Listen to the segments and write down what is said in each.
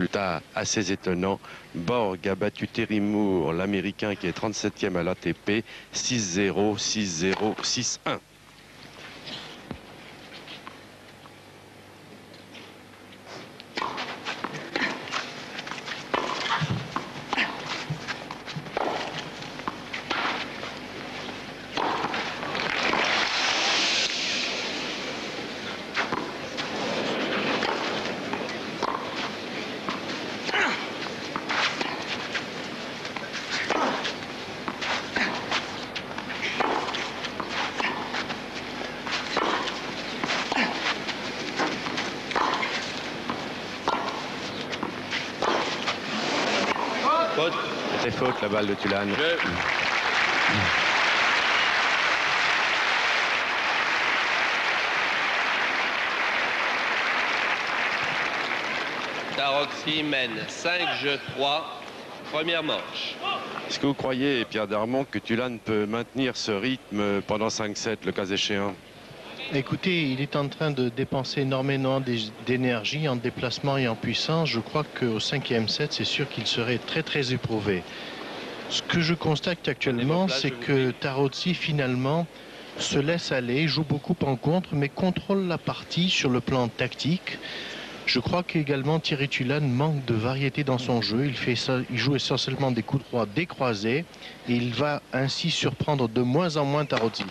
Résultat assez étonnant. Borg a battu Terry Moore, l'américain qui est 37e à l'ATP, 6-0, 6-0, 6-1. Faute. C'est de Tulane. Taroxy mène 5 jeux 3. Première manche. Est-ce que vous croyez, Pierre Darmon, que Tulane peut maintenir ce rythme pendant 5-7, le cas échéant? Écoutez, il est en train de dépenser énormément d'é- d'énergie en déplacement et en puissance. Je crois qu'au cinquième set, c'est sûr qu'il serait très très éprouvé. Ce que je constate actuellement, c'est que Tarozzi finalement se laisse aller, joue beaucoup en contre, mais contrôle la partie sur le plan tactique. Je crois qu'également Thierry Tulane manque de variété dans son jeu. Il, fait ça, il joue essentiellement des coups droits décroisés et il va ainsi surprendre de moins en moins Tarozzi.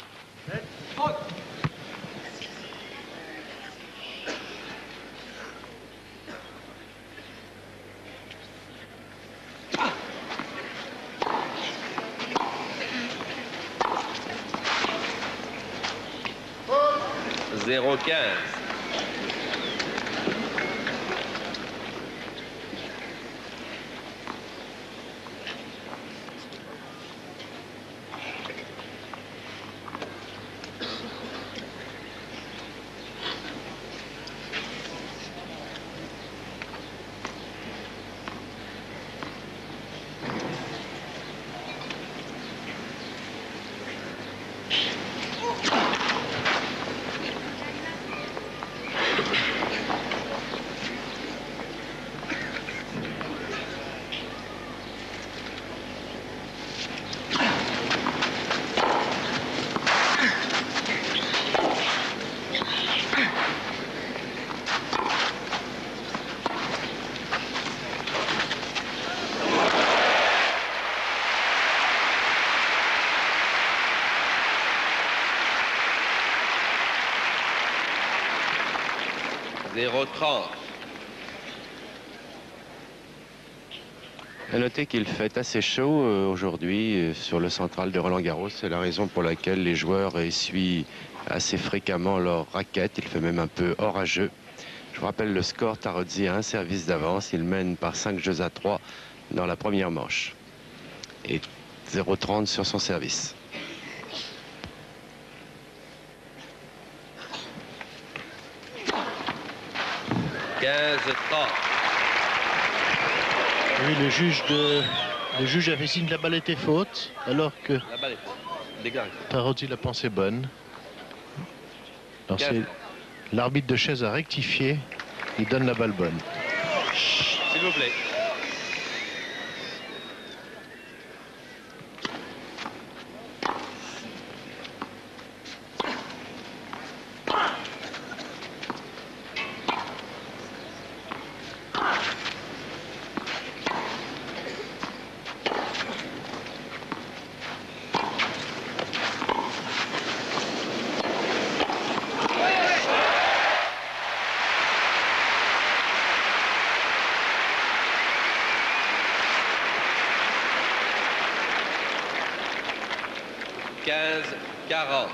Zéro À noter qu'il fait assez chaud euh, aujourd'hui euh, sur le central de Roland Garros. C'est la raison pour laquelle les joueurs essuient assez fréquemment leur raquette. Il fait même un peu orageux. Je vous rappelle le score Tarozzi a un service d'avance. Il mène par 5 jeux à 3 dans la première manche. Et 0,30 sur son service. Oui, le juge, de... le juge avait signe que la balle était faute, alors que La balle la pensée bonne. Alors Quatre. c'est l'arbitre de chaise a rectifié, il donne la balle bonne. S'il vous plaît. Quinze quarante.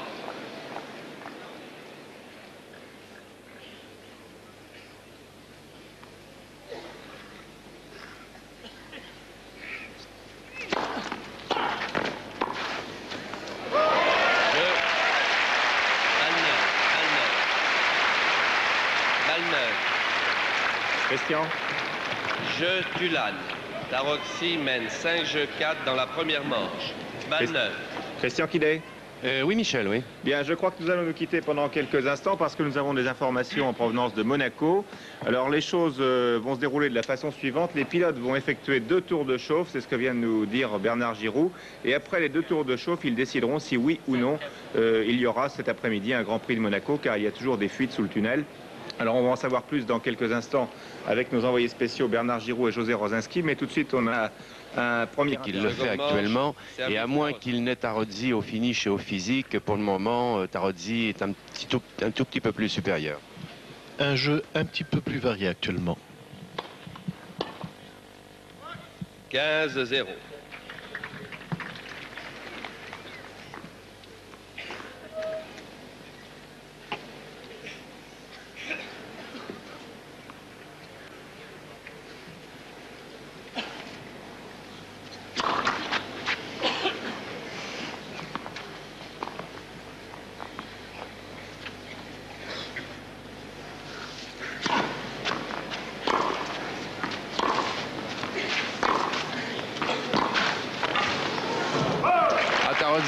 Jeu. Balmain, Balmain. Balmain. Christian Jeu Tulane. Taroxy mène 5 jeux 4 dans la première manche. Balle Christ- neuve. Christian Kidet Euh, oui, Michel, oui. Bien, je crois que nous allons nous quitter pendant quelques instants parce que nous avons des informations en provenance de Monaco. Alors, les choses euh, vont se dérouler de la façon suivante. Les pilotes vont effectuer deux tours de chauffe, c'est ce que vient de nous dire Bernard Giroud. Et après les deux tours de chauffe, ils décideront si oui ou non euh, il y aura cet après-midi un Grand Prix de Monaco, car il y a toujours des fuites sous le tunnel. Alors on va en savoir plus dans quelques instants avec nos envoyés spéciaux Bernard Giroud et José Rosinski, mais tout de suite on a un premier qu'il le fait actuellement. Et à moins qu'il n'ait Tarozzi au finish et au physique, pour le moment, euh, Tarozzi est un, petit, un tout petit peu plus supérieur. Un jeu un petit peu plus varié actuellement. 15-0.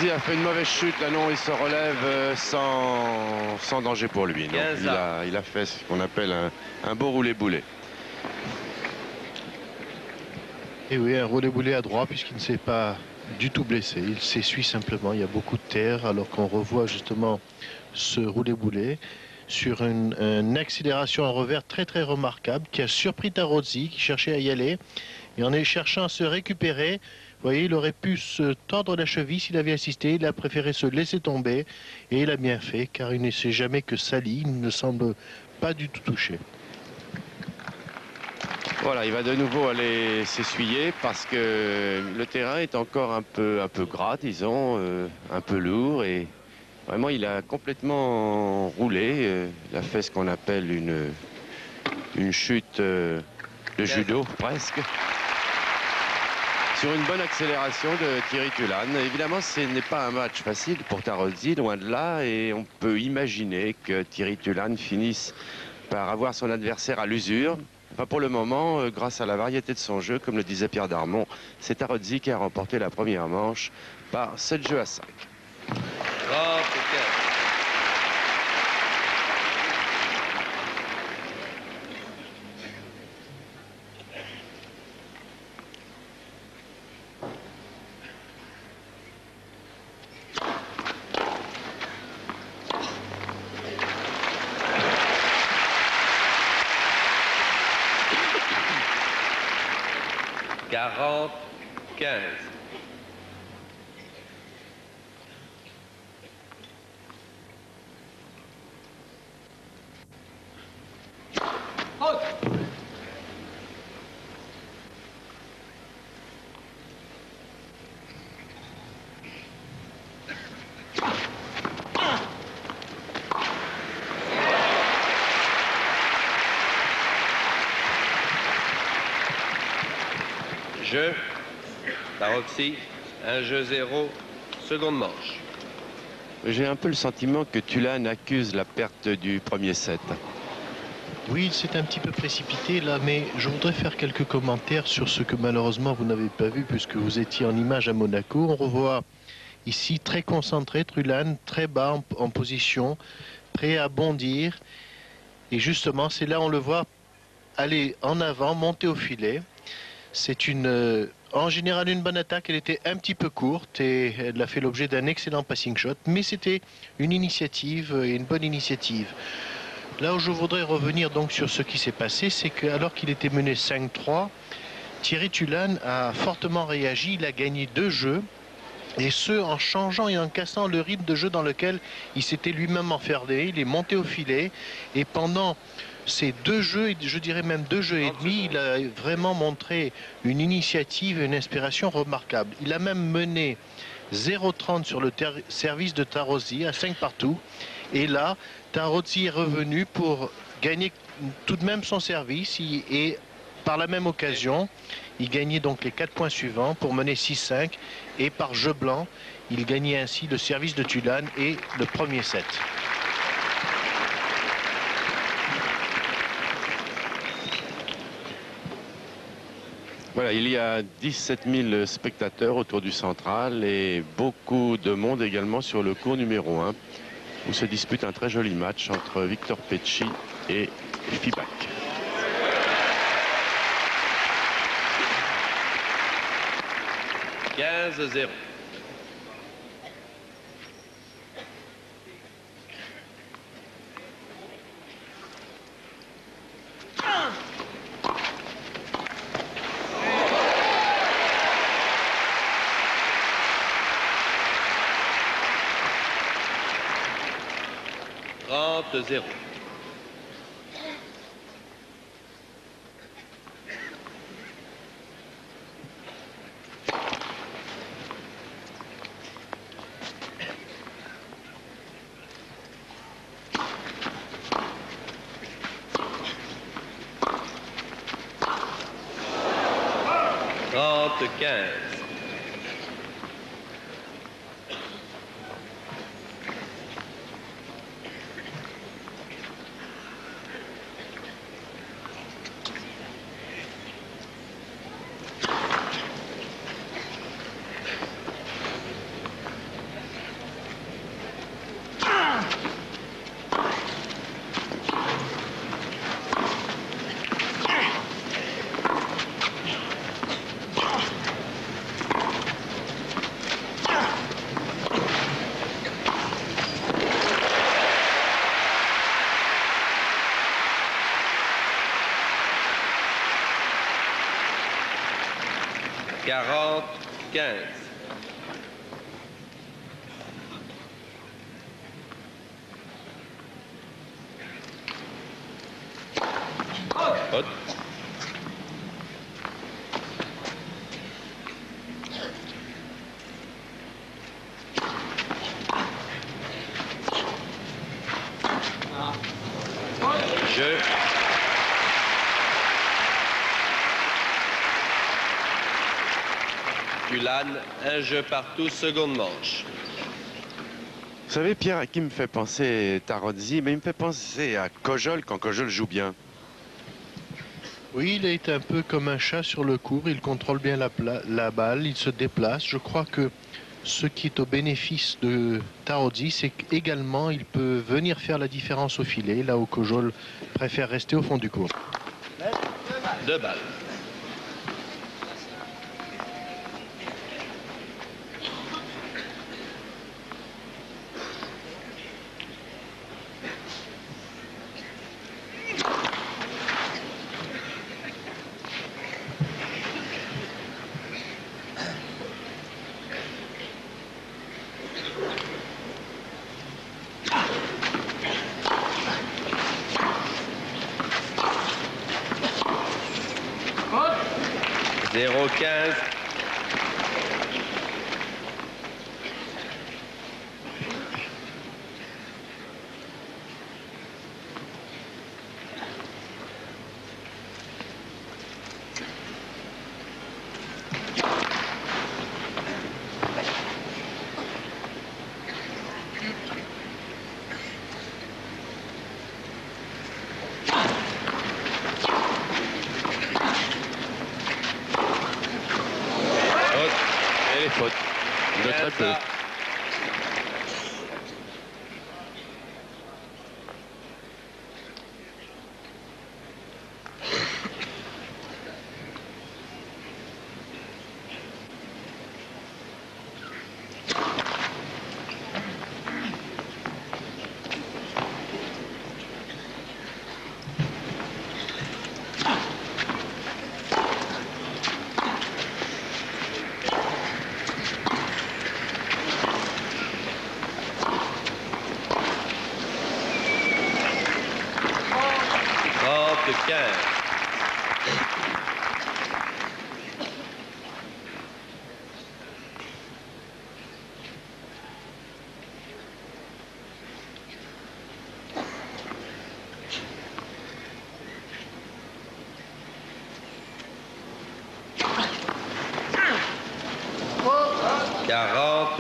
a fait une mauvaise chute. Là, non, il se relève euh, sans, sans danger pour lui. il, a, il, a, fait ce qu'on appelle un, beau roulé-boulet. Et oui, un roulé-boulet à droit puisqu'il ne s'est pas du tout blessé. Il s'essuie simplement. Il y a beaucoup de terre alors qu'on revoit justement ce roulé-boulet sur une, une, accélération en revers très très remarquable qui a surpris Tarozzi qui cherchait à y aller et en est cherchant à se récupérer voyez, il aurait pu se tordre la cheville s'il avait assisté. Il a préféré se laisser tomber. Et il a bien fait, car il ne sait jamais que Sally ne semble pas du tout touché. Voilà, il va de nouveau aller s'essuyer parce que le terrain est encore un peu, un peu gras, disons, euh, un peu lourd. Et vraiment, il a complètement roulé. Euh, il a fait ce qu'on appelle une, une chute euh, de judo, presque sur une bonne accélération de Thierry Tulane. Évidemment, ce n'est pas un match facile pour Tarozzi, loin de là, et on peut imaginer que Thierry Tulane finisse par avoir son adversaire à l'usure. Pour le moment, euh, grâce à la variété de son jeu, comme le disait Pierre Darmon, c'est Tarozzi qui a remporté la première manche par 7 jeux à 5. 40, Jeu. Taroxy, un jeu zéro, seconde manche. J'ai un peu le sentiment que Tulane accuse la perte du premier set. Oui, c'est un petit peu précipité là, mais je voudrais faire quelques commentaires sur ce que malheureusement vous n'avez pas vu puisque vous étiez en image à Monaco. On revoit ici très concentré Tulane, très bas en, en position, prêt à bondir. Et justement, c'est là on le voit aller en avant, monter au filet. C'est une, euh, en général une bonne attaque. Elle était un petit peu courte et elle a fait l'objet d'un excellent passing shot. Mais c'était une initiative et une bonne initiative. Là où je voudrais revenir donc sur ce qui s'est passé, c'est qu'alors qu'il était mené 5-3, Thierry Tulane a fortement réagi. Il a gagné deux jeux. Et ce, en changeant et en cassant le rythme de jeu dans lequel il s'était lui-même enfermé. Il est monté au filet. Et pendant ces deux jeux, je dirais même deux jeux et demi, il a vraiment montré une initiative et une inspiration remarquable. Il a même mené 0,30 sur le service de Tarozzi à 5 partout. Et là, Tarozzi est revenu pour gagner tout de même son service et par la même occasion, il gagnait donc les 4 points suivants pour mener 6-5 et par jeu blanc, il gagnait ainsi le service de Tulane et le premier set. Voilà, il y a 17 000 spectateurs autour du central et beaucoup de monde également sur le cours numéro 1 où se dispute un très joli match entre Victor Pecci et Fibac. « 15-0. 0. 40 15. Un jeu partout, seconde manche. Vous savez, Pierre, à qui me fait penser Tarozzi Mais il me fait penser à Kojol quand Kojol joue bien. Oui, il est un peu comme un chat sur le court. Il contrôle bien la, balle, il se déplace. Je crois que ce qui est au bénéfice de Tarozzi, c'est qu'également il peut venir faire la différence au filet, là où Kojol préfère rester au fond du court. Deux balles. 0,15.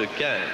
again.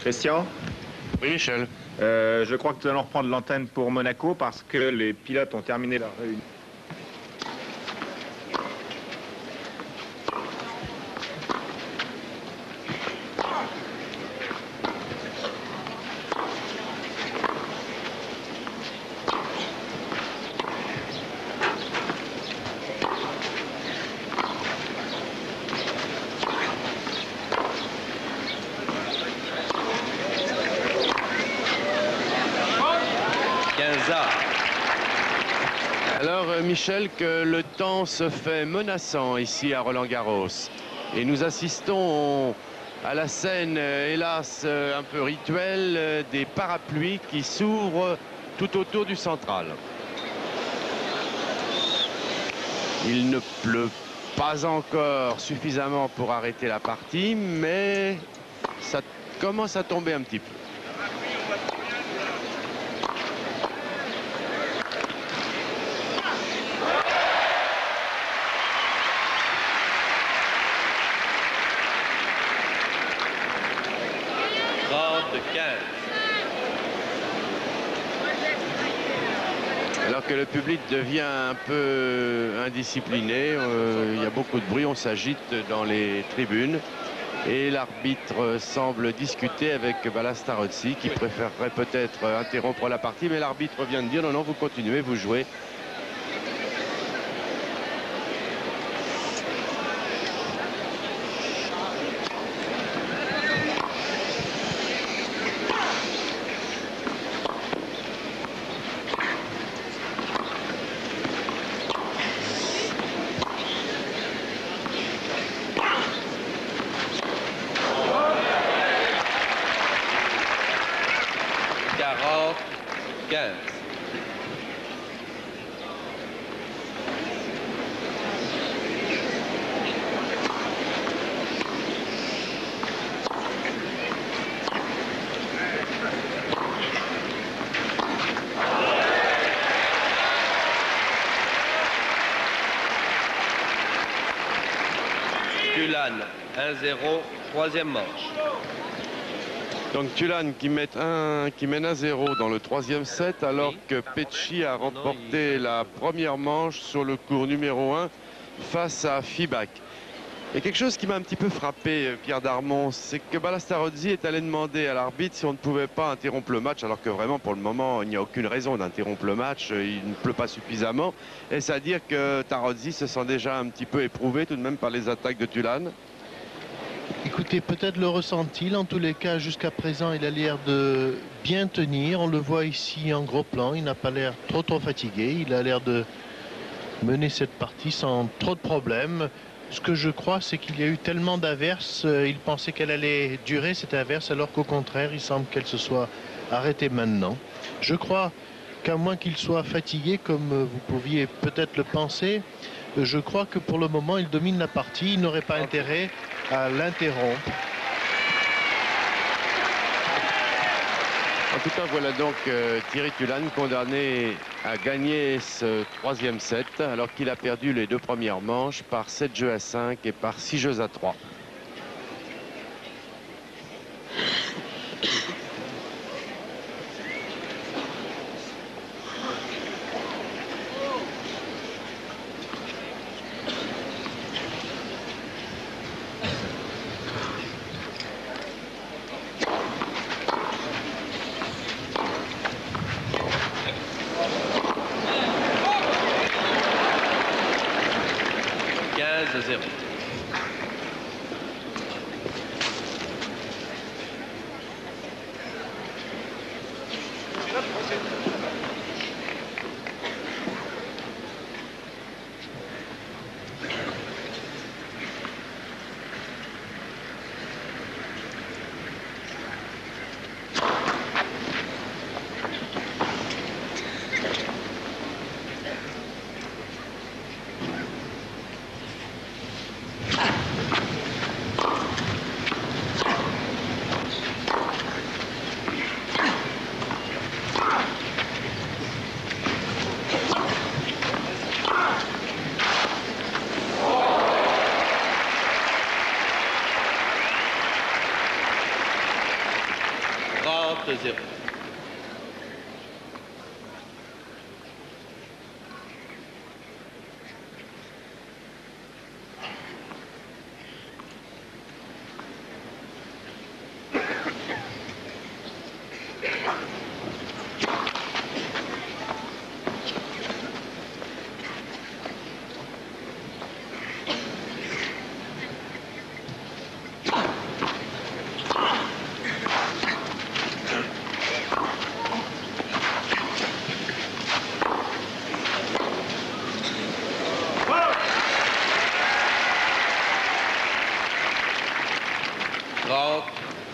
Christian Oui, Michel. Euh, je crois que nous allons reprendre l'antenne pour Monaco parce que les pilotes ont terminé leur réunion. Michel, que le temps se fait menaçant ici à Roland-Garros. Et nous assistons à la scène, hélas, un peu rituelle, des parapluies qui s'ouvrent tout autour du central. Il ne pleut pas encore suffisamment pour arrêter la partie, mais ça commence à tomber un petit peu. Public devient un peu indiscipliné, euh, il y a beaucoup de bruit, on s'agite dans les tribunes. Et l'arbitre semble discuter avec Balastarozzi qui préférerait peut-être interrompre la partie. Mais l'arbitre vient de dire non, non, vous continuez, vous jouez. Tulane 1-0, troisième manche. Donc Tulane qui, met un, qui mène 1-0 dans le troisième set alors que Pecci a remporté la première manche sur le cours numéro 1 face à Fibac. Et quelque chose qui m'a un petit peu frappé, Pierre Darmon, c'est que Balastarozzi est allé demander à l'arbitre si on ne pouvait pas interrompre le match, alors que vraiment pour le moment il n'y a aucune raison d'interrompre le match, il ne pleut pas suffisamment. Est-ce à dire que Tarozzi se sent déjà un petit peu éprouvé tout de même par les attaques de Tulane Écoutez, peut-être le ressent-il. En tous les cas, jusqu'à présent, il a l'air de bien tenir. On le voit ici en gros plan. Il n'a pas l'air trop trop fatigué. Il a l'air de mener cette partie sans trop de problèmes. Ce que je crois, c'est qu'il y a eu tellement d'averses, euh, il pensait qu'elle allait durer cette averse, alors qu'au contraire, il semble qu'elle se soit arrêtée maintenant. Je crois qu'à moins qu'il soit fatigué, comme euh, vous pouviez peut-être le penser, euh, je crois que pour le moment, il domine la partie. Il n'aurait pas intérêt à l'interrompre. En tout cas, voilà donc euh, Thierry Tulane condamné à gagner ce troisième set alors qu'il a perdu les deux premières manches par 7 jeux à 5 et par 6 jeux à 3.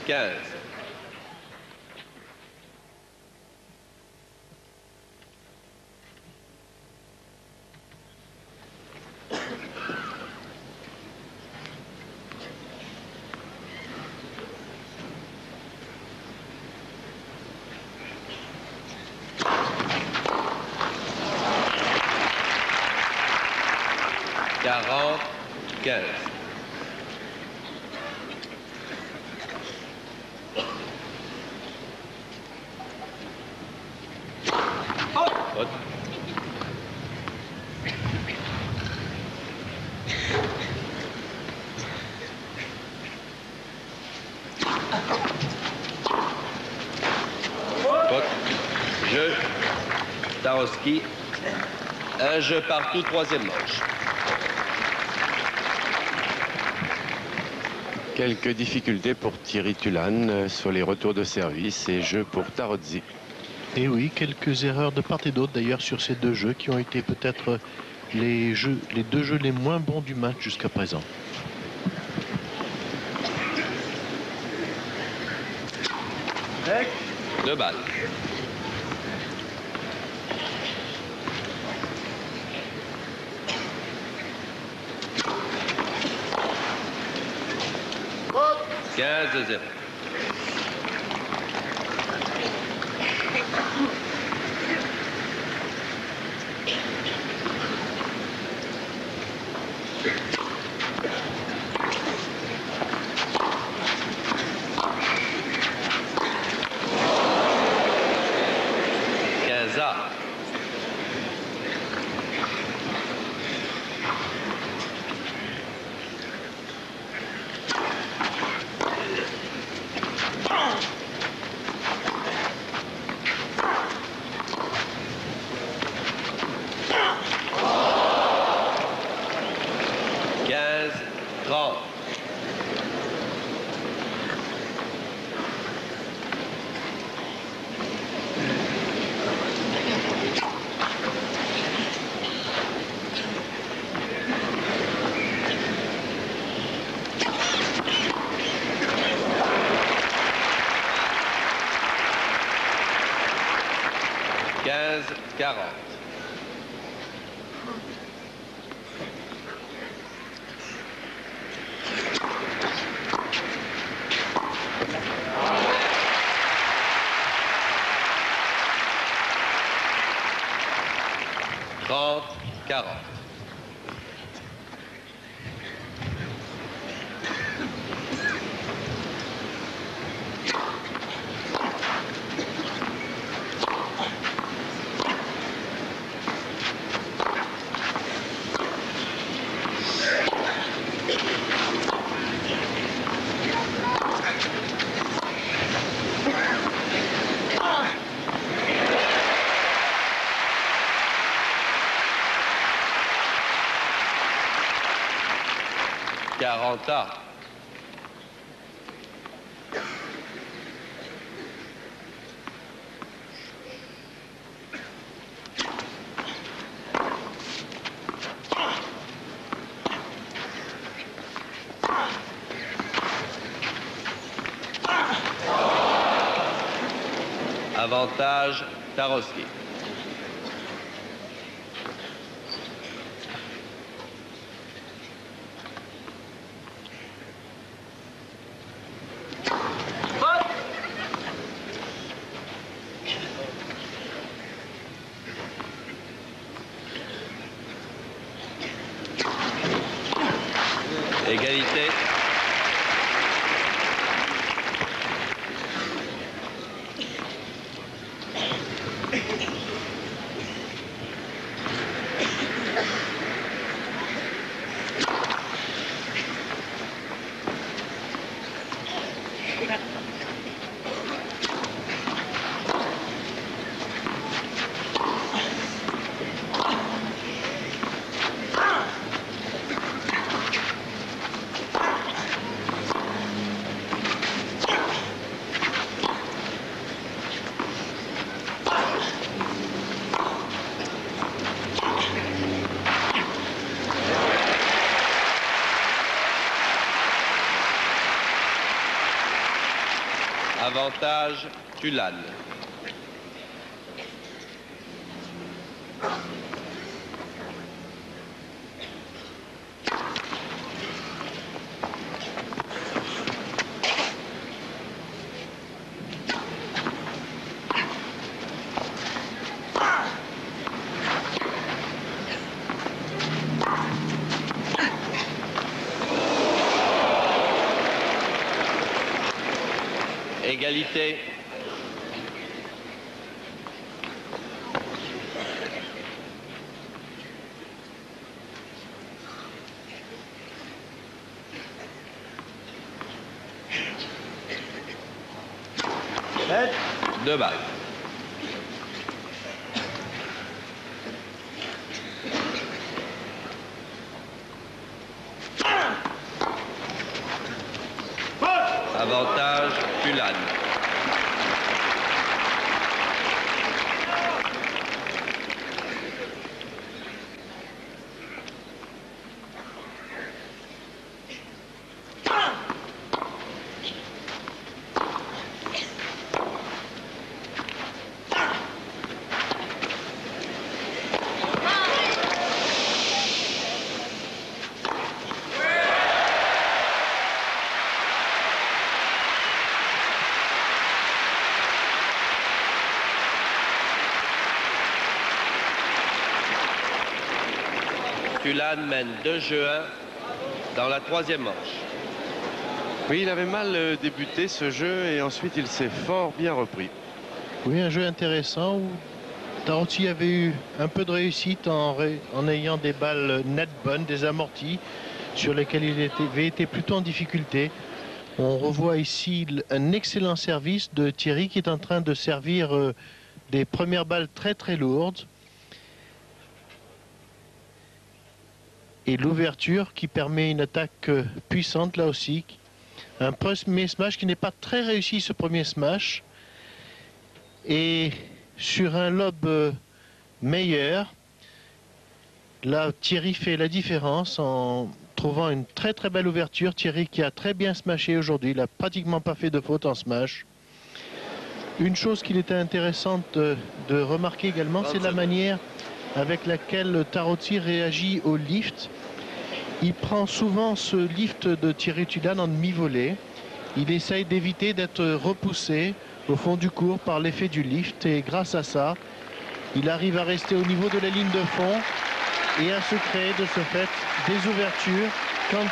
15. Quarante-quinze. Un jeu partout, troisième manche. Quelques difficultés pour Thierry Tulane euh, sur les retours de service et jeu pour Tarozzi. Et oui, quelques erreurs de part et d'autre d'ailleurs sur ces deux jeux qui ont été peut-être les, jeux, les deux jeux les moins bons du match jusqu'à présent. Deux balles. Quinze 三つ quarante Avantage Tarowski. Égalité. Avantage Tulane. Égalité. Deux balles. Avantage Tulane. Tulane mène 2 jeux 1 dans la troisième manche. Oui, il avait mal euh, débuté ce jeu et ensuite il s'est fort bien repris. Oui, un jeu intéressant où Tarotti avait eu un peu de réussite en, ré- en ayant des balles nettes bonnes, des amortis, sur lesquelles il était- avait été plutôt en difficulté. On revoit ici un excellent service de Thierry qui est en train de servir euh, des premières balles très très lourdes. Et l'ouverture qui permet une attaque euh, puissante là aussi. Un premier smash qui n'est pas très réussi ce premier smash. Et sur un lob euh, meilleur, là Thierry fait la différence en trouvant une très très belle ouverture. Thierry qui a très bien smashé aujourd'hui, il n'a pratiquement pas fait de faute en smash. Une chose qu'il était intéressante de, de remarquer également, c'est la manière avec laquelle Tarotti réagit au lift. Il prend souvent ce lift de Thierry Tulane en demi-volée. Il essaye d'éviter d'être repoussé au fond du cours par l'effet du lift et grâce à ça, il arrive à rester au niveau de la ligne de fond et à se créer de ce fait des ouvertures quand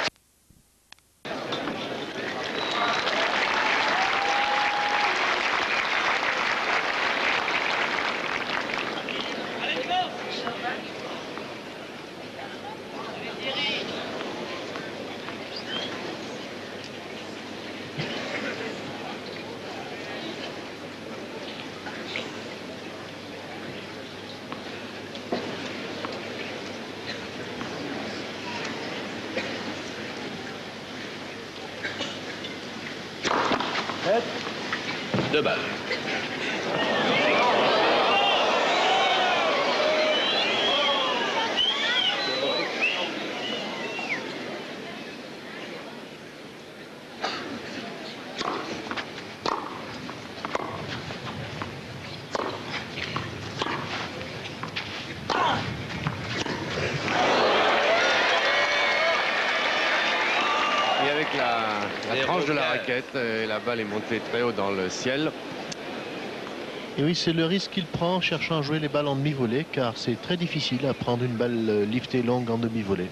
Deux balles. Et avec la, la Et tranche de la Robert. raquette, euh, la balle est montée très haut dans le ciel. Et oui, c'est le risque qu'il prend en cherchant à jouer les balles en demi-volée, car c'est très difficile à prendre une balle euh, liftée longue en demi-volée.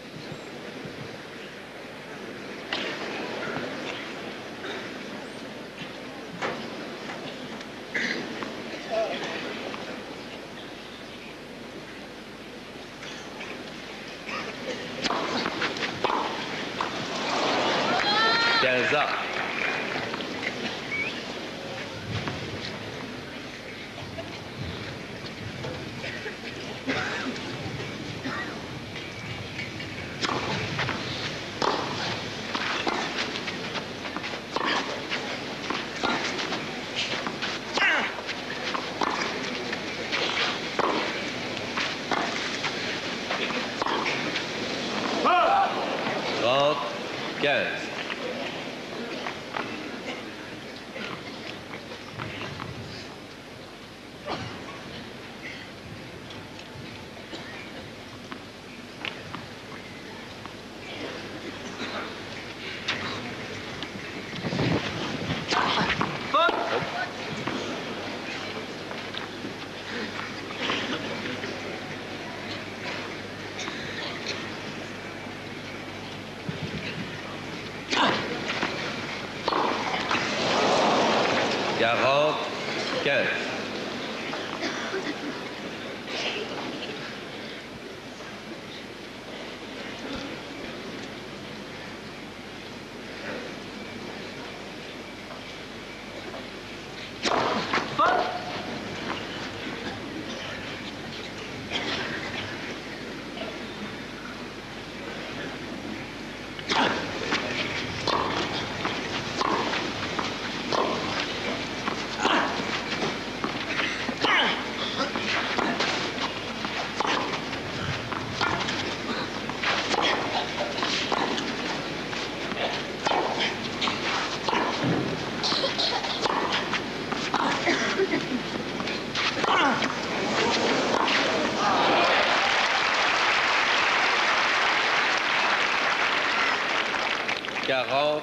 darauf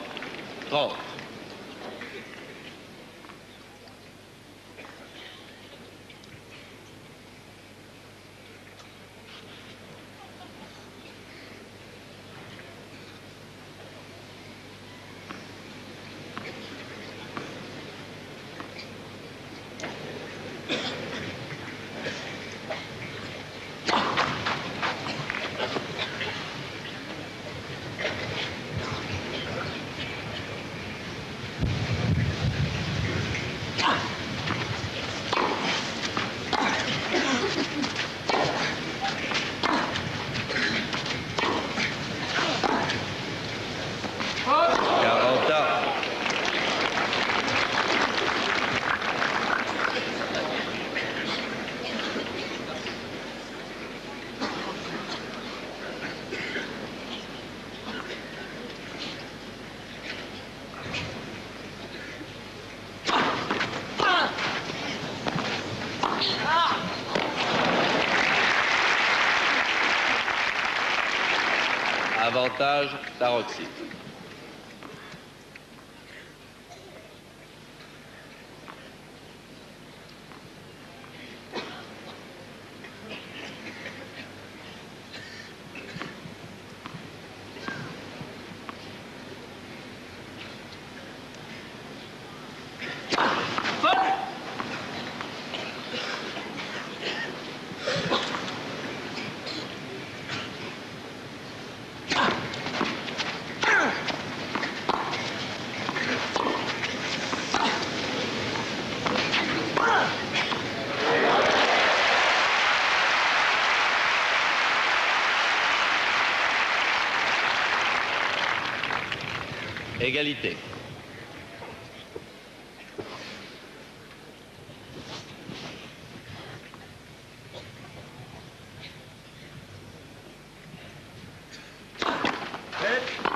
drauf. Avantage Taroxy. Égalité.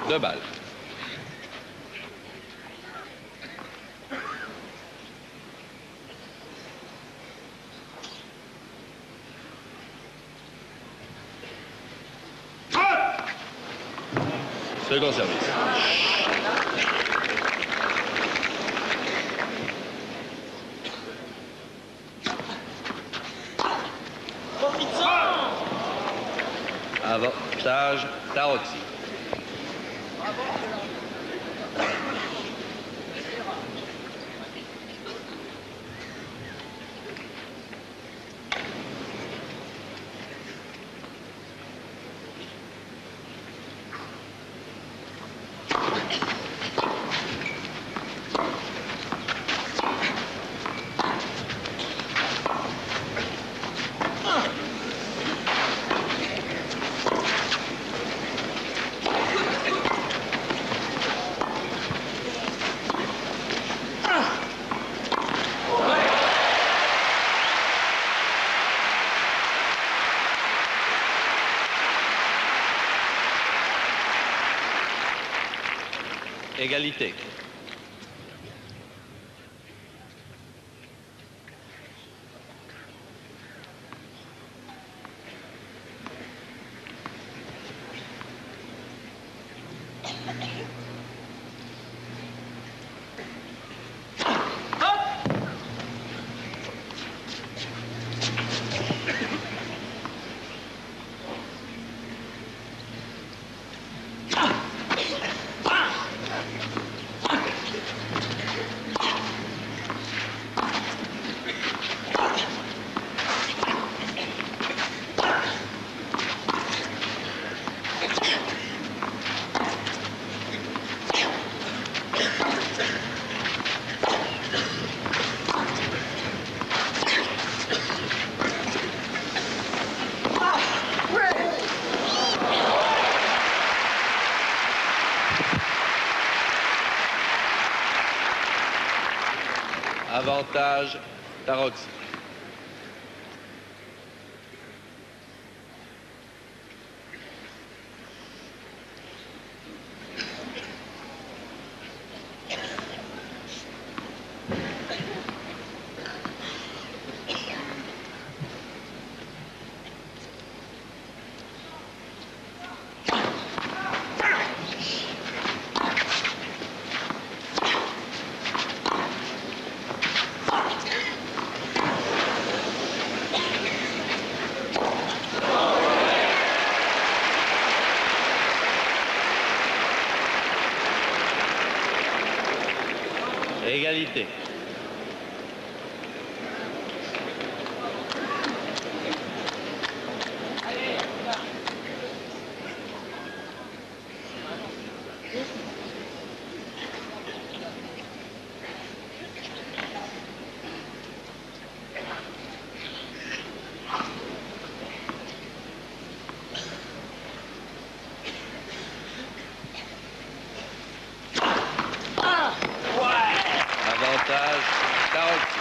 Deux balles. Second service. Taroxy. Égalité. Avantage Taroxy. Égalité. Avantage Taroxy.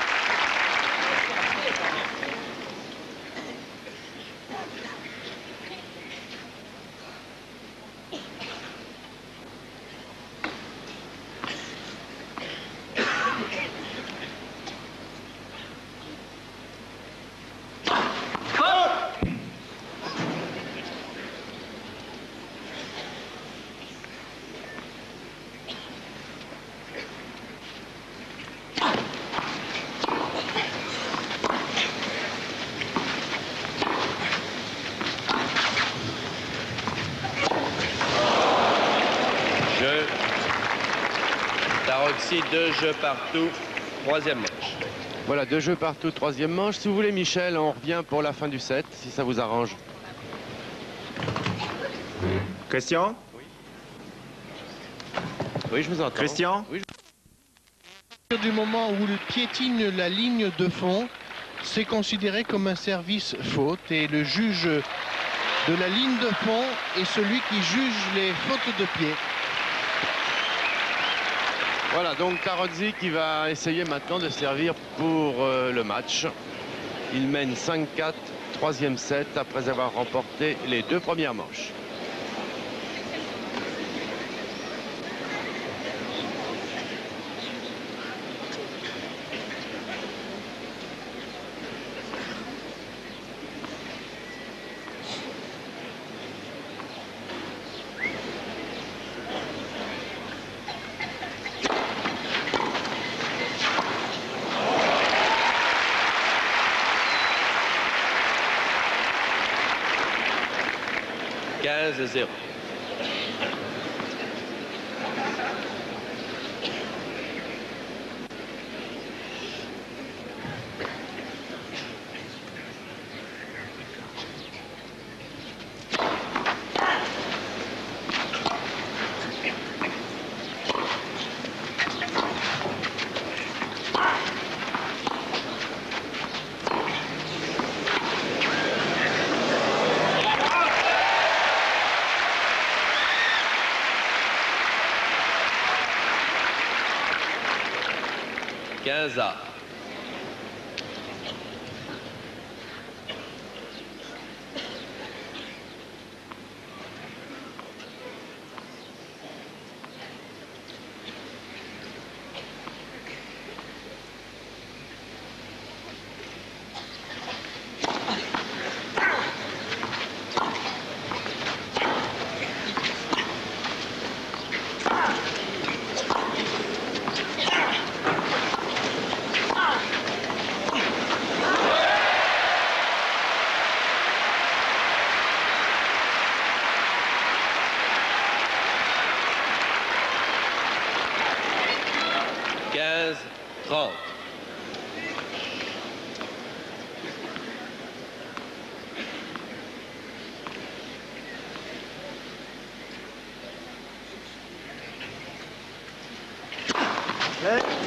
Jeu. Taroxy, deux jeux partout. Troisième match. Voilà, deux jeux partout, troisième manche. Si vous voulez, Michel, on revient pour la fin du set, si ça vous arrange. Christian? Oui, je vous entends. Christian? Oui, À partir du moment où il piétine la ligne de fond, c'est considéré comme un service faute et le juge de la ligne de fond est celui qui juge les fautes de pied. Voilà, donc Tarozzi qui va essayer maintenant de servir pour euh, le match. Il mène 5-4, troisième set, après avoir remporté les deux premières manches. Quinze et zéro. Quinze à. Quinze, trente.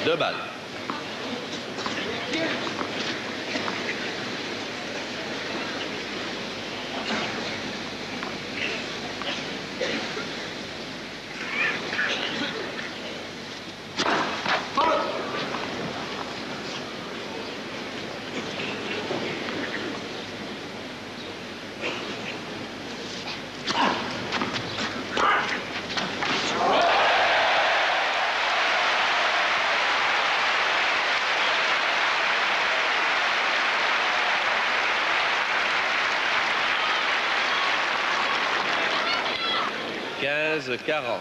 Deux balles. 15-40.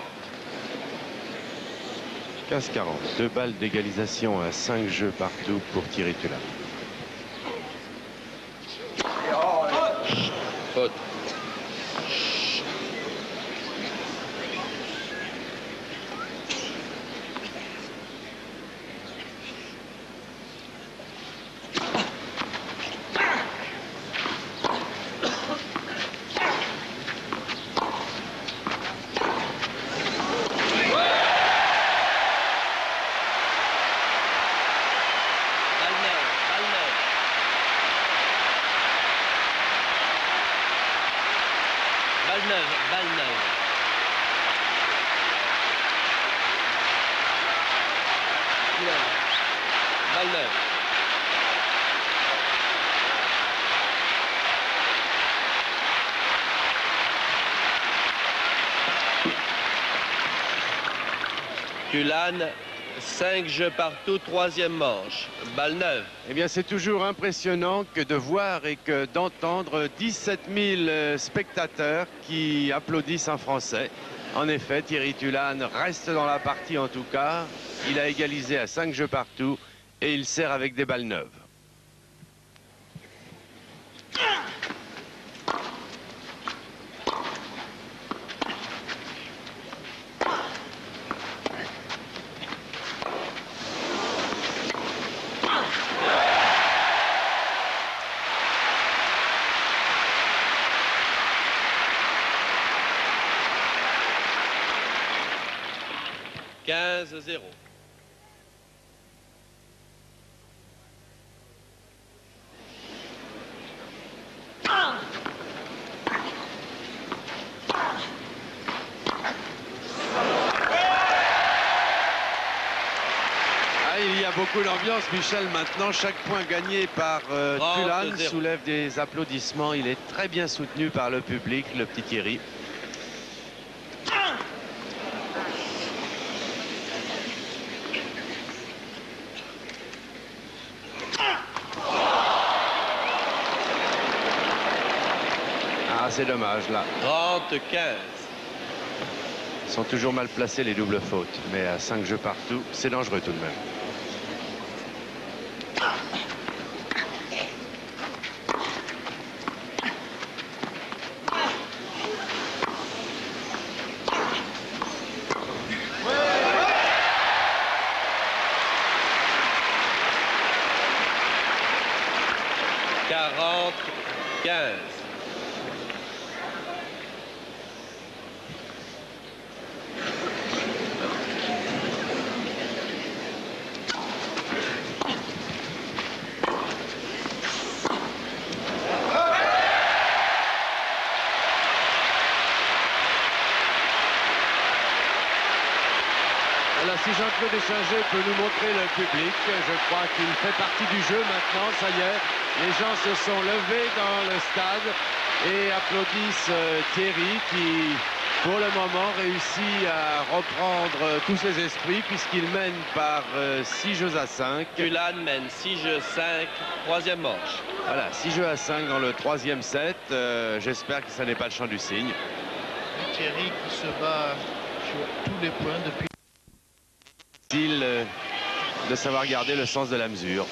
15-40. Deux balles d'égalisation à 5 jeux partout pour Thierry Tulane. Faute. Balle neuve, balle neuve. Balle neuve, balle neuve. Tulane. Balle neuve. Tulane, 5 jeux partout, troisième manche. Balle neuve. Eh bien, c'est toujours impressionnant que de voir et que d'entendre 17 000 spectateurs qui applaudissent en français. En effet, Thierry Tulane reste dans la partie en tout cas. Il a égalisé à 5 jeux partout et il sert avec des balles neuves. Quinze zéro. Ah, il y a beaucoup d'ambiance, Michel. Maintenant, chaque point gagné par euh, 30, Tulane soulève des applaudissements. Il est très bien soutenu par le public, le petit Thierry. Ah, c'est dommage, là. 30-15. Ils sont toujours mal placés, les doubles fautes. Mais à 5 jeux partout, c'est dangereux tout de même. Quarante, quinze. Jean-Claude Échanger peut nous montrer le public, je crois qu'il fait partie du jeu maintenant, ça y est. Les gens se sont levés dans le stade et applaudissent euh, Thierry qui, pour le moment, réussit à reprendre euh, tous ses esprits puisqu'il mène par 6 jeux à 5. Tulane mène 6 jeux 5, troisième manche. Voilà, 6 jeux à 5 dans le troisième set. Euh, J'espère que ça n'est pas le champ du cygne. Thierry qui se bat sur tous les points depuis Difficile euh, de savoir garder le sens de la mesure.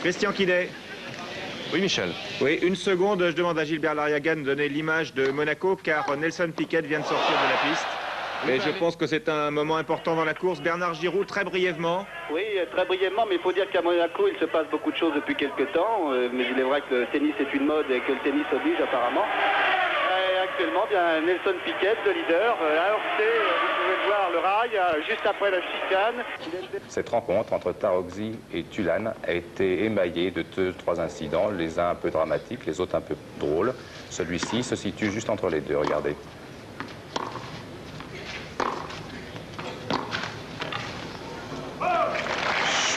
Christian Quidet. Oui, Michel. Oui, une seconde, je demande à Gilbert Lariaga de donner l'image de Monaco car Nelson Piquet vient de sortir de la piste. Et je pense que c'est un moment important dans la course. Bernard Giroud, très brièvement. Oui, très brièvement, mais il faut dire qu'à Monaco, il se passe beaucoup de choses depuis quelques temps. euh, Mais il est vrai que le tennis est une mode et que le tennis oblige apparemment. Et actuellement, bien Nelson Piquet, le leader, euh, a heurté, euh, vous pouvez le voir, le rail, juste après la chicane. Cette rencontre entre Taroxy et Tulane a été émaillée de deux, trois incidents, les uns un peu dramatiques, les autres un peu drôles. Celui-ci se situe juste entre les deux, regardez.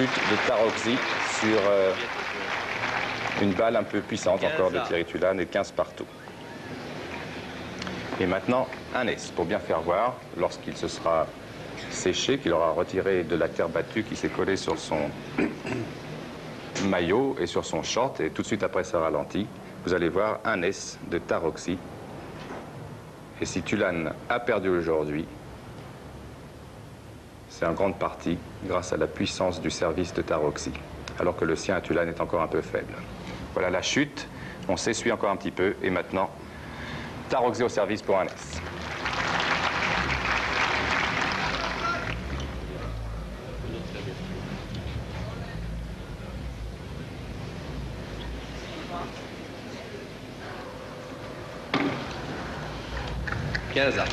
Chute de Taroxy sur euh, une balle un peu puissante encore de Thierry Tulane et 15 partout. Et maintenant, un S, pour bien faire voir, lorsqu'il se sera séché, qu'il aura retiré de la terre battue qui s'est collée sur son maillot et sur son short, et tout de suite après ce ralenti, vous allez voir un S de Taroxy. Et si Tulane a perdu aujourd'hui, en grande partie grâce à la puissance du service de Taroxy, alors que le sien à Tulane est encore un peu faible. Voilà la chute, on s'essuie encore un petit peu, et maintenant, Taroxy au service pour un S. 15 ans.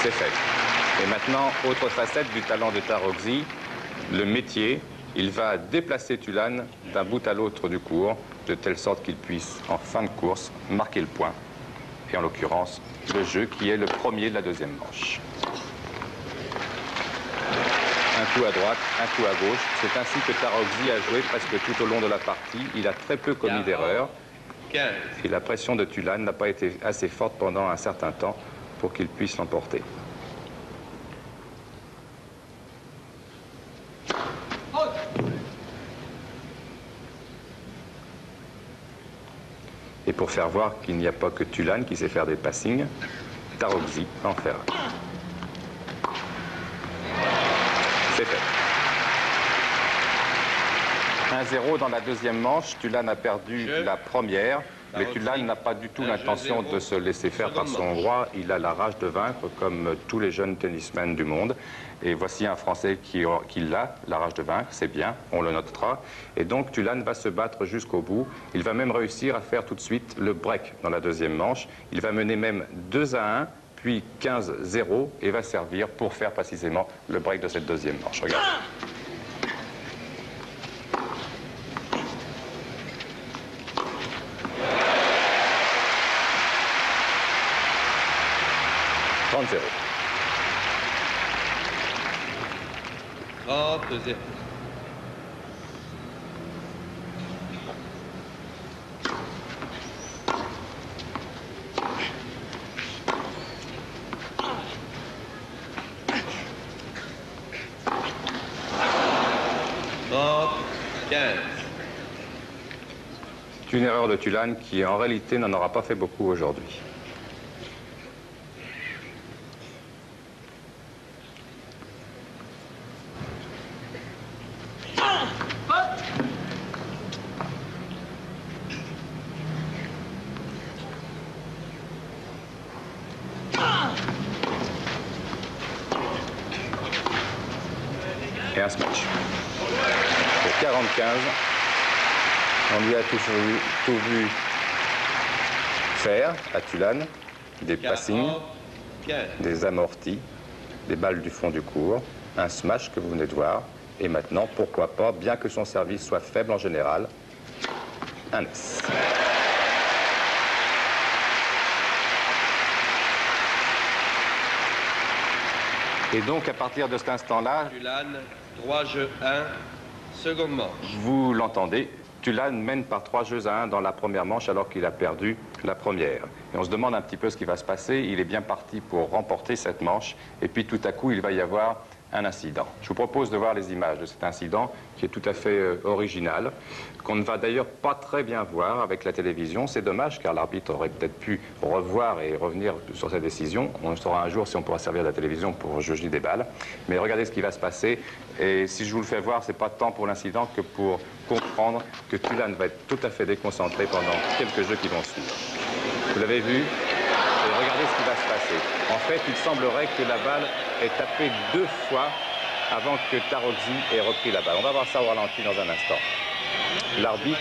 C'est fait. Et maintenant, autre facette du talent de Taroxy, le métier il va déplacer Tulane d'un bout à l'autre du cours, de telle sorte qu'il puisse, en fin de course, marquer le point. Et en l'occurrence, le jeu qui est le premier de la deuxième manche. Un coup à droite, un coup à gauche. C'est ainsi que Tarogzi a joué presque tout au long de la partie. Il a très peu commis d'erreurs. Et la pression de Tulane n'a pas été assez forte pendant un certain temps pour qu'il puisse l'emporter. Pour faire voir qu'il n'y a pas que Tulane qui sait faire des passings, Taroxy en faire C'est fait. 1-0 dans la deuxième manche. Tulane a perdu la première. Mais Tulane n'a pas du tout l'intention de se laisser faire par son roi. Il a la rage de vaincre, comme tous les jeunes tennismen du monde. Et voici un Français qui, qui l'a, la rage de vaincre, c'est bien, on le notera. Et donc Tulane va se battre jusqu'au bout. Il va même réussir à faire tout de suite le break dans la deuxième manche. Il va mener même 2 à 1, puis 15-0 et va servir pour faire précisément le break de cette deuxième manche. Regarde. 30-0. 30 0. C'est une erreur de Tulane qui en réalité n'en aura pas fait beaucoup aujourd'hui. et un smash. Pour 45, on lui a tout vu, faire à Tulane, des passings, des amortis, des balles du fond du cours, un smash que vous venez de voir, et maintenant, pourquoi pas, bien que son service soit faible en général, un S. Et donc, à partir de cet instant-là... Tulane, 3 jeux 1, seconde manche. Vous l'entendez, Tulane mène par 3 jeux à 1 dans la première manche alors qu'il a perdu la première. Et on se demande un petit peu ce qui va se passer. Il est bien parti pour remporter cette manche. Et puis tout à coup, il va y avoir un incident. Je vous propose de voir les images de cet incident qui est tout à fait euh, original, qu'on ne va d'ailleurs pas très bien voir avec la télévision. C'est dommage car l'arbitre aurait peut-être pu revoir et revenir sur sa décision. On saura un jour si on pourra servir de la télévision pour juger des balles. Mais regardez ce qui va se passer. Et si je vous le fais voir, c'est pas tant pour l'incident que pour comprendre que Tulane va être tout à fait déconcentré pendant quelques jeux qui vont suivre. Vous l'avez vu ce qui va se passer. En fait, il semblerait que la balle ait tapé deux fois avant que Tarozzi ait repris la balle. On va voir ça au ralenti dans un instant. L'arbitre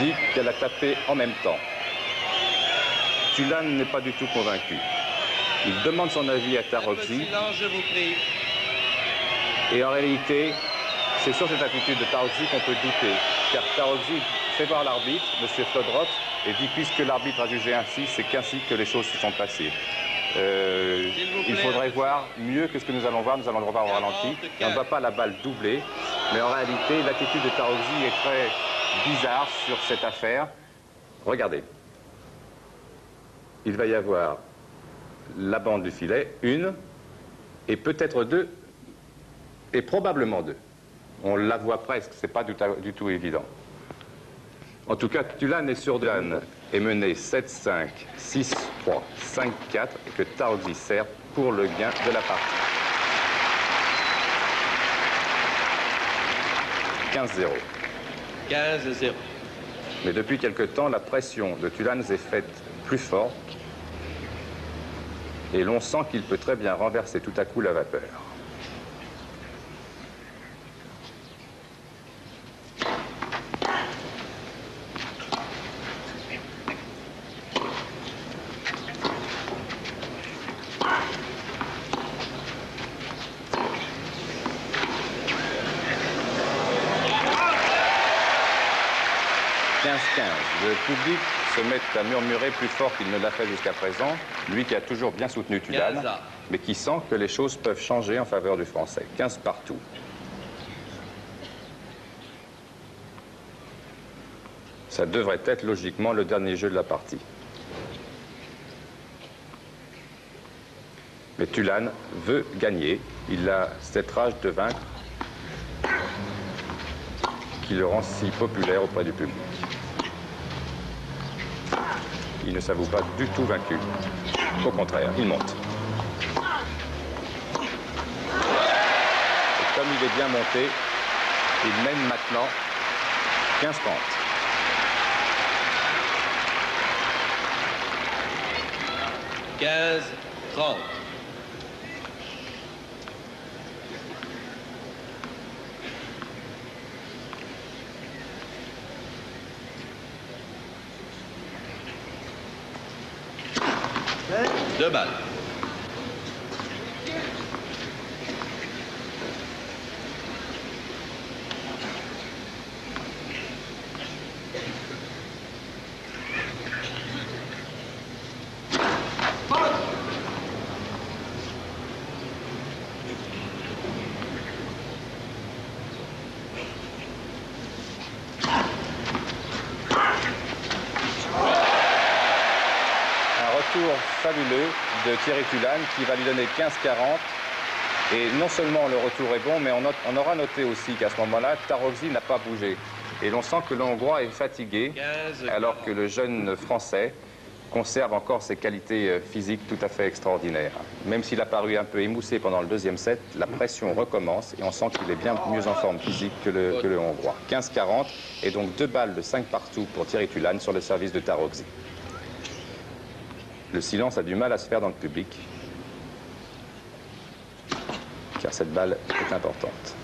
dit qu'elle a tapé en même temps. Tulane n'est pas du tout convaincu. Il demande son avis à Tarozzi. Et en réalité, c'est sur cette attitude de Tarozzi qu'on peut douter, car Tarozzi fait voir l'arbitre, M. Flodrop, et dit puisque l'arbitre a jugé ainsi, c'est qu'ainsi que les choses se sont passées. Euh, il faudrait voir mieux que ce que nous allons voir. Nous allons le revoir au ralenti. on ne voit pas la balle doublée. Mais en réalité, l'attitude de Tarozzi est très bizarre sur cette affaire. Regardez. Il va y avoir la bande du filet, une, et peut-être deux, et probablement deux. On la voit presque, c'est pas du, tout évident. En tout cas, Tulane est sur Tulane est mené 7-5, 6-3, 5-4 et que Tarzi sert pour le gain de la partie. 15-0. 15-0. Mais depuis quelque temps, la pression de Tulane est faite plus forte et l'on sent qu'il peut très bien renverser tout à coup la vapeur. 15-15. Le public se met à murmurer plus fort qu'il ne l'a fait jusqu'à présent, lui qui a toujours bien soutenu Tulane, mais qui sent que les choses peuvent changer en faveur du français. 15 partout. Ça devrait être logiquement le dernier jeu de la partie. Mais Tulane veut gagner. Il a cette rage de vaincre qui le rend si populaire auprès du public. Il ne s'avoue pas du tout vaincu. Au contraire, il monte. Et comme il est bien monté, il mène maintenant 15 pentes. « 15, 30. Deux balles. Qui va lui donner 15-40. Et non seulement le retour est bon, mais on, aura noté aussi qu'à ce moment-là, Tarowski n'a pas bougé. Et l'on sent que le Hongrois est fatigué, alors que le jeune Français conserve encore ses qualités euh, physiques tout à fait extraordinaires. Même s'il a paru un peu émoussé pendant le deuxième set, la pression recommence et on sent qu'il est bien mieux en forme physique que le, Hongrois. 15-40 et donc deux balles de 5 partout pour Thierry Tulane sur le service de Tarowski. Le silence a du mal à se faire dans le public, cette balle est importante.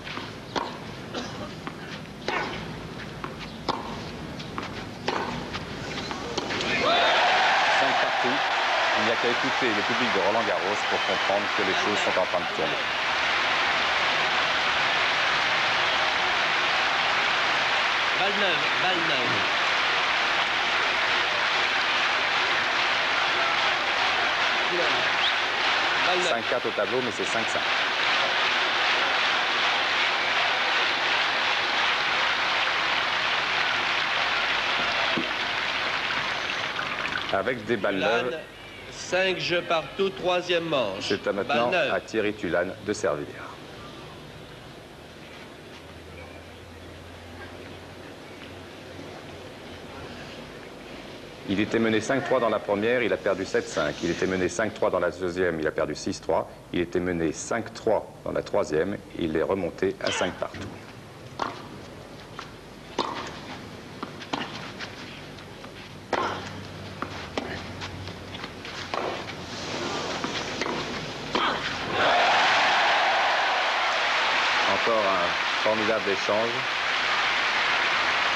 Il n'y a qu'à écouter le public de Roland Garros pour comprendre que les choses sont en train de tourner. Balle neuve, balle neuve. 5-4 au tableau, mais c'est 5-5. Avec des balles neuves. 5 jeux partout, troisième manche. C'est maintenant à Thierry Tulane de servir. Il était mené 5-3 dans la première, il a perdu 7-5. Il était mené 5-3 dans la deuxième, il a perdu 6-3. Il était mené 5-3 dans la troisième, il est remonté à 5 partout.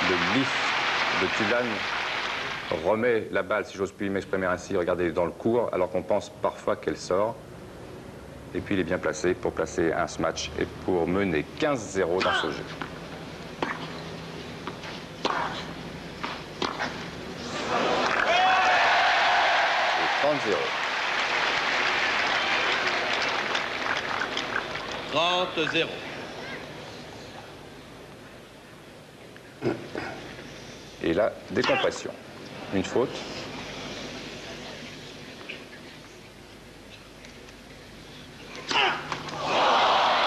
Le bif de Tulane remet la balle, si j'ose puis m'exprimer ainsi, regardez, dans le cours, alors qu'on pense parfois qu'elle sort. Et puis il est bien placé pour placer un smash et pour mener 15-0 dans ce jeu. 30-0. 30-0. Et là, décompression. Une faute.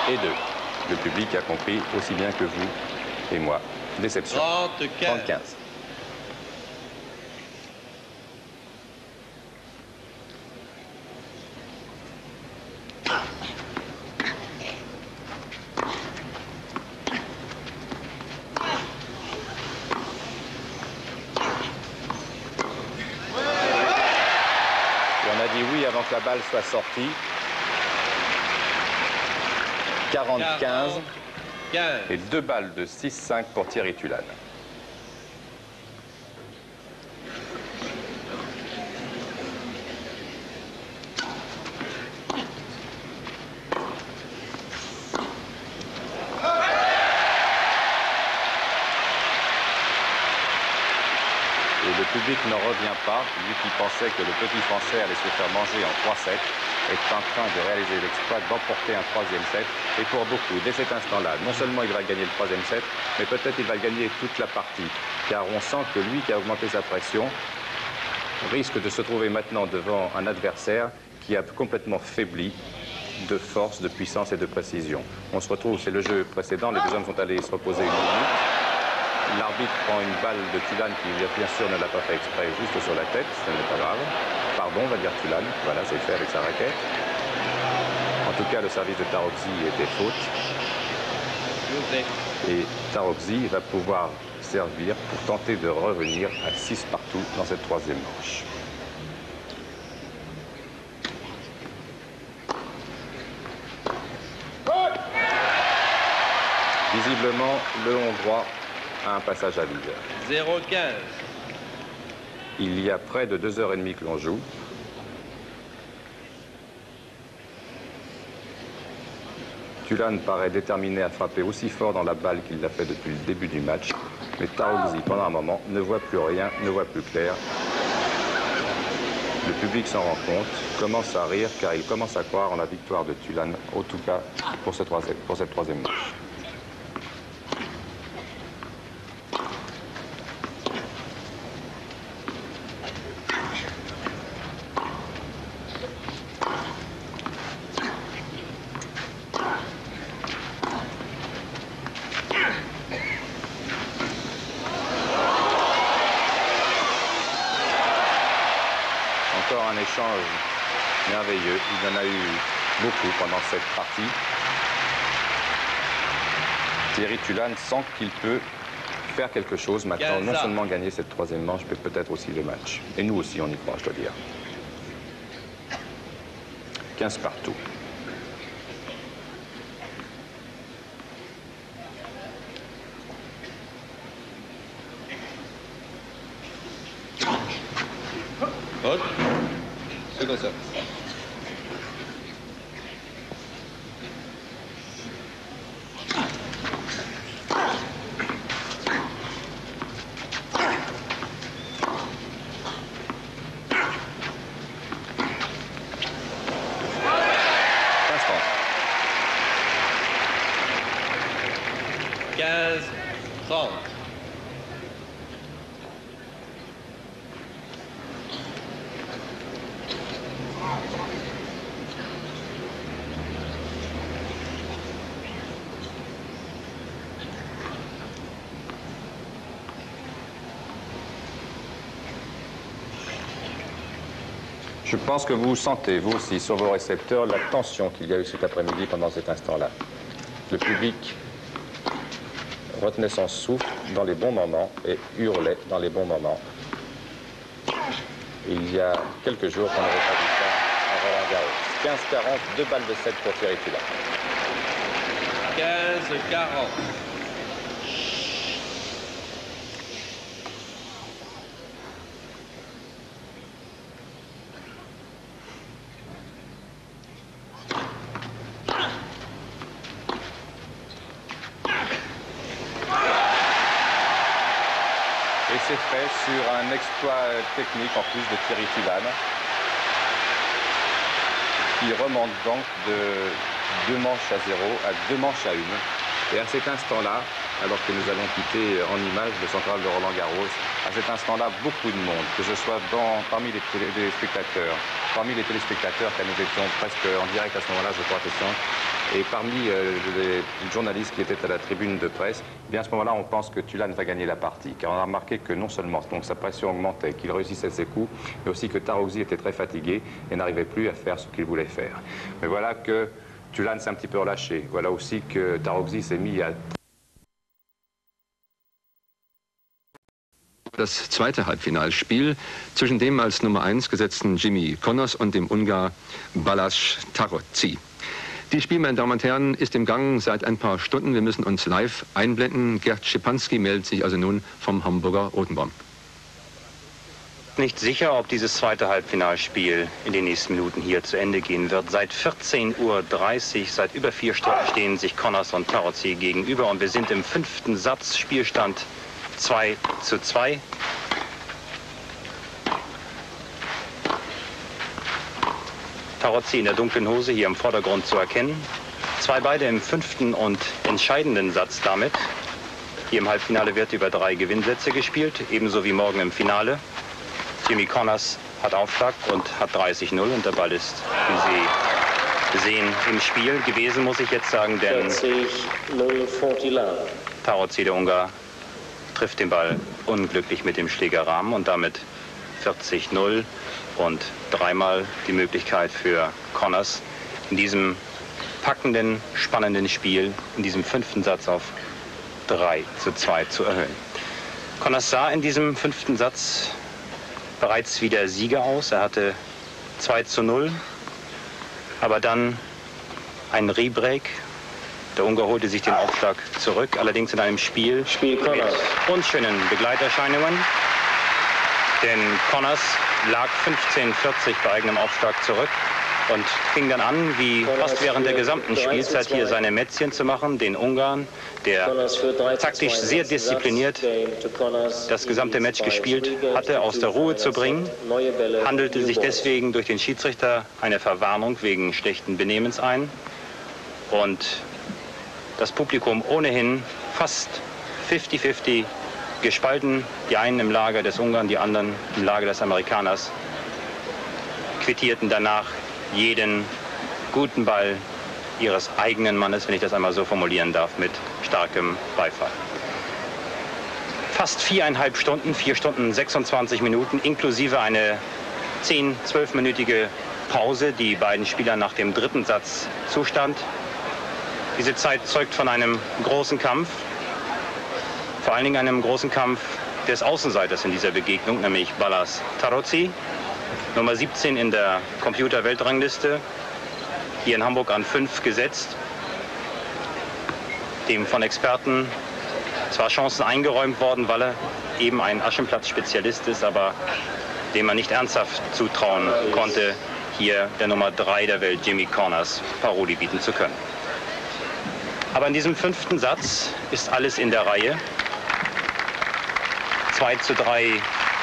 Et deux. Le public a compris aussi bien que vous et moi. Déception. 30-15. 35. Et on a dit oui avant que la balle soit sortie. 40-15 15. et deux balles de 6-5 pour Thierry Tulane. Et le public n'en revient pas, lui qui pensait que le petit Français allait se faire manger en 3-7, est en train de réaliser l'exploit d'emporter un troisième set. Et pour beaucoup, dès cet instant-là, non seulement il va gagner le troisième set, mais peut-être il va gagner toute la partie. Car on sent que lui qui a augmenté sa pression risque de se trouver maintenant devant un adversaire qui a complètement faibli de force, de puissance et de précision. On se retrouve, c'est le jeu précédent, les deux hommes sont allés se reposer une minute. L'arbitre prend une balle de Tulane qui, bien sûr, ne l'a pas fait exprès, juste sur la tête, ce n'est pas grave. Pardon, on va dire Tulane, voilà, c'est fait avec sa raquette. En tout cas, le service de Tarokzi était faute. Et Tarokzi va pouvoir servir pour tenter de revenir à 6 partout dans cette troisième manche. Visiblement, le Hongrois un passage à vide. 0-15. Il y a près de deux heures et demie que l'on joue. Tulane paraît déterminé à frapper aussi fort dans la balle qu'il l'a fait depuis le début du match. Mais Tarogzi, pendant un moment, ne voit plus rien, ne voit plus clair. Le public s'en rend compte, commence à rire car il commence à croire en la victoire de Tulane, en tout cas pour, ce troisième- pour cette troisième manche. Encore un échange merveilleux. Il y en a eu beaucoup pendant cette partie. Thierry Tulane sent qu'il peut faire quelque chose maintenant, non seulement gagner cette troisième manche, mais peut-être aussi le match. Et nous aussi, on y croit, je dois dire. 15 partout. Faute. Second service. Instant. 15, 30. Je pense que vous sentez, vous aussi, sur vos récepteurs, la tension qu'il y a eu cet après-midi pendant cet instant-là. Le public retenait son souffle dans les bons moments et hurlait dans les bons moments. Il y a quelques jours qu'on n'avait pas vu ça à Roland Garros. 15-40, deux balles de 7 pour Thierry Tulane. 15, 40. Et c'est fait sur un exploit technique en plus de Thierry Tulane. qui remonte donc de deux manches à zéro à deux manches à une. Et à cet instant-là, alors que nous allons quitter en image le central de Roland Garros, à cet instant-là, beaucoup de monde, que ce soit dans, parmi les téléspectateurs, parmi les téléspectateurs, car nous étions presque en direct à ce moment-là, je crois, et parmi euh, les journalistes qui étaient à la tribune de presse, eh bien à ce moment-là, on pense que Tulane va gagner la partie, car on a remarqué que non seulement donc, sa pression augmentait, qu'il réussissait ses coups, mais aussi que Tarouzi était très fatigué et n'arrivait plus à faire ce qu'il voulait faire. Mais voilà que Tulane s'est un petit peu relâché. Voilà aussi que Tarouzi s'est mis à Halbfinalspiel zwischen dem als Nummer 1 gesetzten Jimmy Connors und dem Ungar Balázs Tarocci. Die Spiel, meine Damen und Herren, ist im Gang seit ein paar Stunden. Wir müssen uns live einblenden. Gerd Schipanski meldet sich also nun vom Hamburger Rotenbaum. Nicht sicher, ob dieses zweite Halbfinalspiel in den nächsten Minuten hier zu Ende gehen wird. Seit 14.30 Uhr, seit über vier Stunden stehen sich Connors und Tarozzi gegenüber und wir sind im fünften Satz. Spielstand 2 zu 2. Tarozzi in der dunklen Hose hier im Vordergrund zu erkennen. Zwei beide im fünften und entscheidenden Satz damit. Hier im Halbfinale wird über drei Gewinnsätze gespielt, ebenso wie morgen im Finale. Jimmy Connors hat Aufschlag und hat 30-0 und der Ball ist, wie Sie sehen, im Spiel gewesen, muss ich jetzt sagen, denn Tarozzi, der Ungar, trifft den Ball unglücklich mit dem Schlägerrahmen und damit 40-0 und dreimal die Möglichkeit für Connors in diesem packenden, spannenden Spiel, in diesem fünften Satz auf 3 zu 2 zu erhöhen. Connors sah in diesem fünften Satz bereits wie der Sieger aus. Er hatte 2 zu 0, aber dann ein Rebreak. Der Ungar holte sich den Aufschlag zurück, allerdings in einem Spiel, Spiel mit unschönen Begleiterscheinungen. Denn Connors lag 15:40 bei eigenem Aufschlag zurück und fing dann an, wie fast während der gesamten Spielzeit hier seine Mätzchen zu machen, den Ungarn, der taktisch sehr diszipliniert das gesamte Match gespielt hatte, aus der Ruhe zu bringen, handelte sich deswegen durch den Schiedsrichter eine Verwarnung wegen schlechten Benehmens ein. Und das Publikum ohnehin fast 50-50 gespalten, die einen im Lager des Ungarn, die anderen im Lager des Amerikaners, quittierten danach jeden guten Ball ihres eigenen Mannes, wenn ich das einmal so formulieren darf, mit starkem Beifall. Fast viereinhalb Stunden, vier Stunden 26 Minuten, inklusive eine 10-, 12-minütige Pause, die beiden Spielern nach dem dritten Satz zustand. Diese Zeit zeugt von einem großen Kampf, vor allen Dingen einem großen Kampf des Außenseiters in dieser Begegnung, nämlich Ballas Tarozzi, Nummer 17 in der Computer-Weltrangliste, hier in Hamburg an 5 gesetzt, dem von Experten zwar Chancen eingeräumt worden, weil er eben ein Aschenplatz-Spezialist ist, aber dem man nicht ernsthaft zutrauen konnte, hier der Nummer 3 der Welt, Jimmy Corners, Paroli bieten zu können. Aber in diesem fünften Satz ist alles in der Reihe. 2 zu 3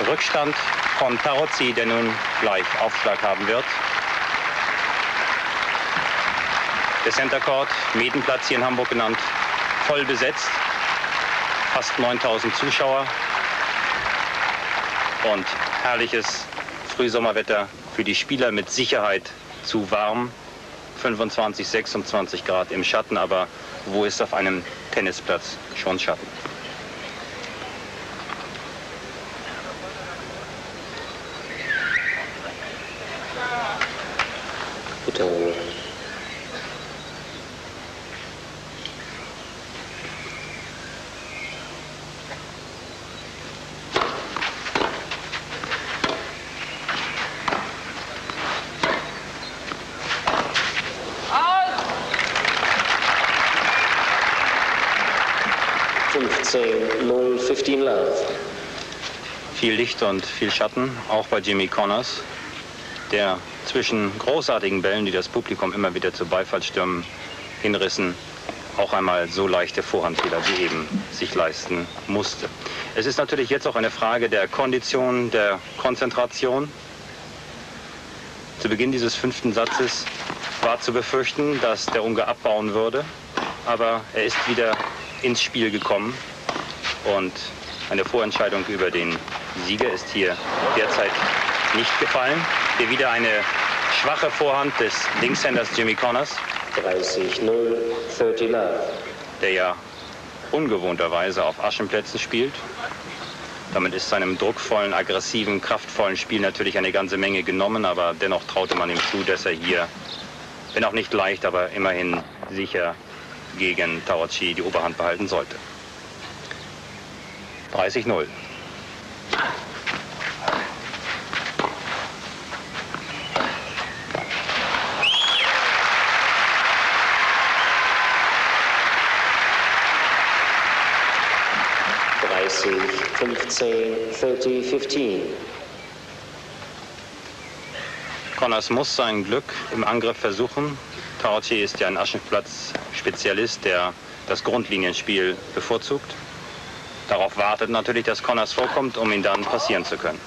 Rückstand von Tarozzi, der nun gleich Aufschlag haben wird. Der Center Court, Medenplatz hier in Hamburg genannt, voll besetzt. Fast 9000 Zuschauer. Und herrliches Frühsommerwetter für die Spieler mit Sicherheit zu warm. 25, 26 Grad im Schatten, aber wo ist auf einem Tennisplatz schon Schatten? Viel Licht und viel Schatten, auch bei Jimmy Connors, der zwischen großartigen Bällen, die das Publikum immer wieder zu Beifallstürmen hinrissen, auch einmal so leichte Vorhandfehler wie eben sich leisten musste. Es ist natürlich jetzt auch eine Frage der Kondition, der Konzentration. Zu Beginn dieses fünften Satzes war zu befürchten, dass der Ungar abbauen würde, aber er ist wieder ins Spiel gekommen und eine Vorentscheidung über den Sieger ist hier derzeit nicht gefallen. Hier wieder eine schwache Vorhand des Linkshänders Jimmy Connors. 30-0, 30 love. Der ja ungewohnterweise auf Aschenplätzen spielt. Damit ist seinem druckvollen, aggressiven, kraftvollen Spiel natürlich eine ganze Menge genommen, aber dennoch traute man ihm zu, dass er hier, wenn auch nicht leicht, aber immerhin sicher gegen Tawachi die Oberhand behalten sollte. 30-0. Dreißig, 15, 30, 15. Connors muss sein Glück im Angriff versuchen. Taochi ist ja ein Aschenplatz-Spezialist, der das Grundlinienspiel bevorzugt. Darauf wartet natürlich, dass Connors vorkommt, um ihn dann passieren zu können.